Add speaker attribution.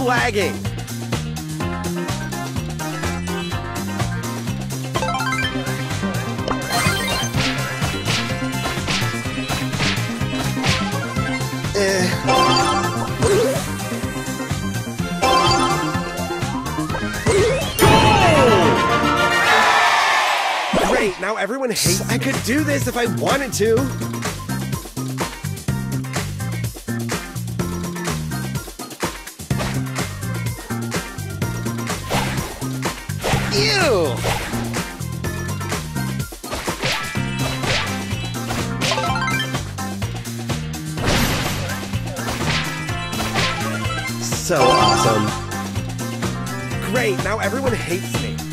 Speaker 1: lagging. Eh. Great, now everyone hates. I could do this if I wanted to. Ew! So awesome. Great, now everyone hates me.